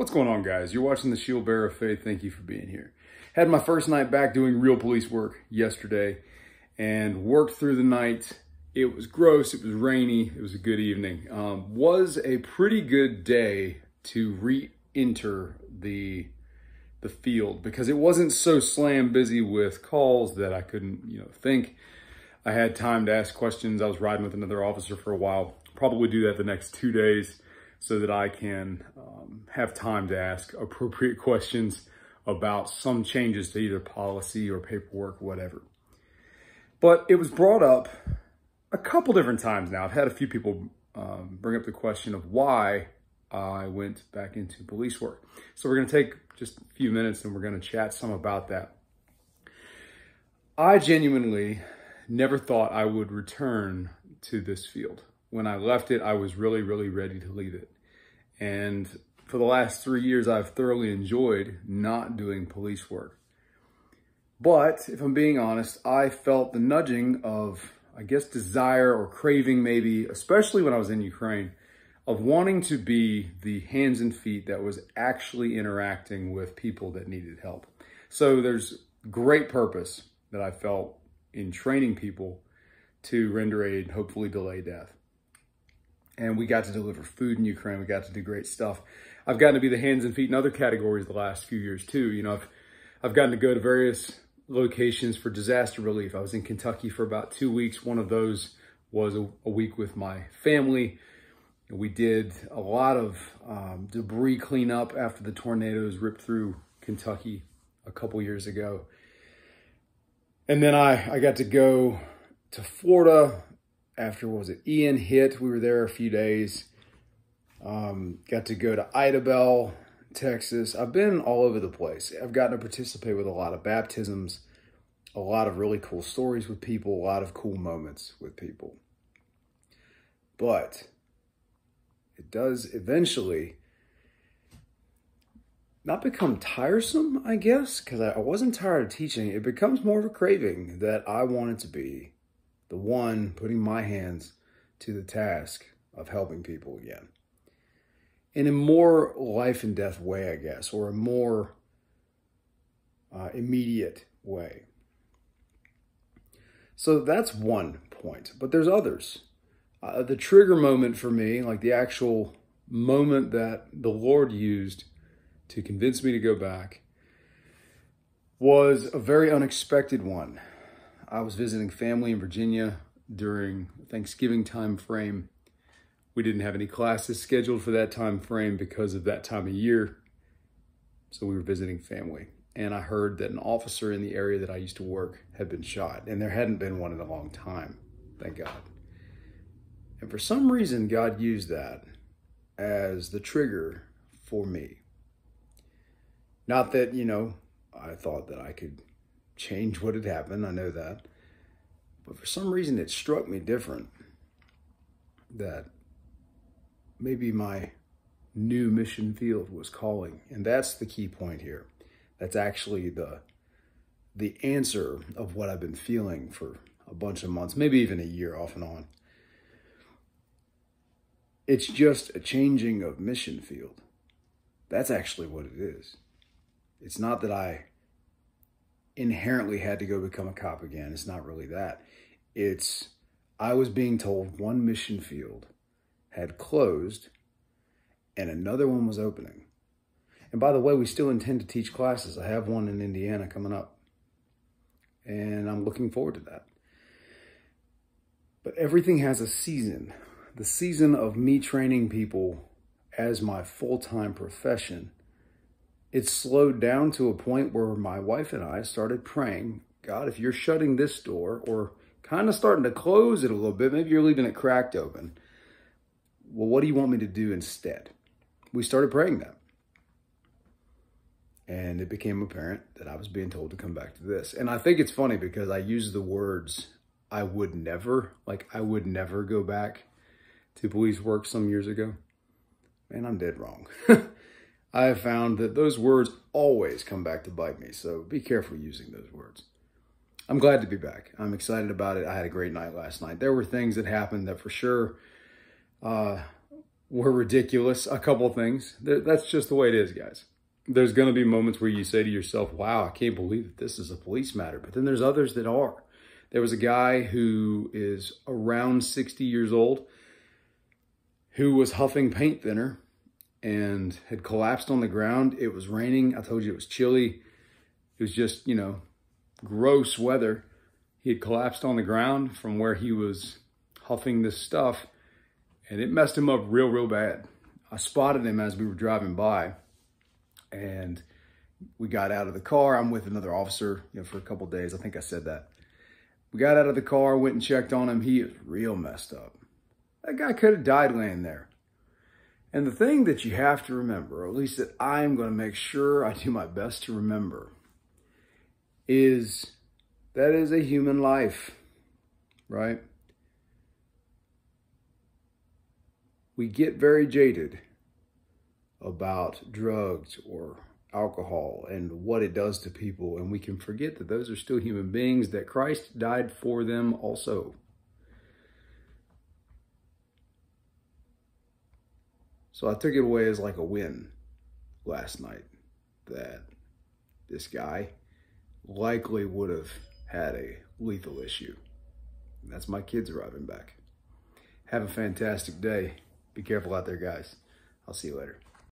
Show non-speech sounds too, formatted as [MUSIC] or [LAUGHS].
What's going on, guys? You're watching the Shield Bearer of Faith. Thank you for being here. Had my first night back doing real police work yesterday and worked through the night. It was gross. It was rainy. It was a good evening. Um, was a pretty good day to re-enter the the field because it wasn't so slam busy with calls that I couldn't, you know, think. I had time to ask questions. I was riding with another officer for a while. Probably do that the next two days so that I can um, have time to ask appropriate [LAUGHS] questions about some changes to either policy or paperwork, whatever. But it was brought up a couple different times now. I've had a few people um, bring up the question of why I went back into police work. So we're going to take just a few minutes and we're going to chat some about that. I genuinely never thought I would return to this field. When I left it, I was really, really ready to leave it. And for the last three years, I've thoroughly enjoyed not doing police work. But if I'm being honest, I felt the nudging of, I guess, desire or craving maybe, especially when I was in Ukraine, of wanting to be the hands and feet that was actually interacting with people that needed help. So there's great purpose that I felt in training people to render aid, hopefully delay death. And we got to deliver food in Ukraine. We got to do great stuff. I've gotten to be the hands and feet in other categories the last few years too. You know, I've, I've gotten to go to various locations for disaster relief. I was in Kentucky for about two weeks. One of those was a, a week with my family. We did a lot of um, debris cleanup after the tornadoes ripped through Kentucky a couple years ago. And then I, I got to go to Florida after, what was it, Ian hit. We were there a few days. Um, got to go to Idabel, Texas. I've been all over the place. I've gotten to participate with a lot of baptisms, a lot of really cool stories with people, a lot of cool moments with people. But it does eventually not become tiresome, I guess, because I wasn't tired of teaching. It becomes more of a craving that I wanted to be the one putting my hands to the task of helping people again. In a more life and death way, I guess, or a more uh, immediate way. So that's one point, but there's others. Uh, the trigger moment for me, like the actual moment that the Lord used to convince me to go back, was a very unexpected one. I was visiting family in Virginia during Thanksgiving time frame. We didn't have any classes scheduled for that time frame because of that time of year. So we were visiting family. And I heard that an officer in the area that I used to work had been shot. And there hadn't been one in a long time, thank God. And for some reason, God used that as the trigger for me. Not that, you know, I thought that I could change what had happened. I know that. But for some reason, it struck me different that maybe my new mission field was calling. And that's the key point here. That's actually the the answer of what I've been feeling for a bunch of months, maybe even a year off and on. It's just a changing of mission field. That's actually what it is. It's not that I inherently had to go become a cop again. It's not really that. It's I was being told one mission field had closed and another one was opening. And by the way, we still intend to teach classes. I have one in Indiana coming up. And I'm looking forward to that. But everything has a season the season of me training people as my full-time profession, it slowed down to a point where my wife and I started praying, God, if you're shutting this door or kind of starting to close it a little bit, maybe you're leaving it cracked open. Well, what do you want me to do instead? We started praying that. And it became apparent that I was being told to come back to this. And I think it's funny because I use the words, I would never, like I would never go back to police work some years ago. Man, I'm dead wrong. [LAUGHS] I have found that those words always come back to bite me, so be careful using those words. I'm glad to be back. I'm excited about it. I had a great night last night. There were things that happened that for sure uh, were ridiculous. A couple things. That's just the way it is, guys. There's going to be moments where you say to yourself, wow, I can't believe that this is a police matter. But then there's others that are. There was a guy who is around 60 years old who was huffing paint thinner and had collapsed on the ground. It was raining. I told you it was chilly. It was just, you know, gross weather. He had collapsed on the ground from where he was huffing this stuff and it messed him up real, real bad. I spotted him as we were driving by and we got out of the car. I'm with another officer you know, for a couple days. I think I said that. We got out of the car, went and checked on him. He is real messed up. That guy could have died laying there. And the thing that you have to remember, or at least that I'm going to make sure I do my best to remember, is that is a human life, right? We get very jaded about drugs or alcohol and what it does to people, and we can forget that those are still human beings, that Christ died for them also. So I took it away as like a win last night that this guy likely would have had a lethal issue. And that's my kids arriving back. Have a fantastic day. Be careful out there, guys. I'll see you later.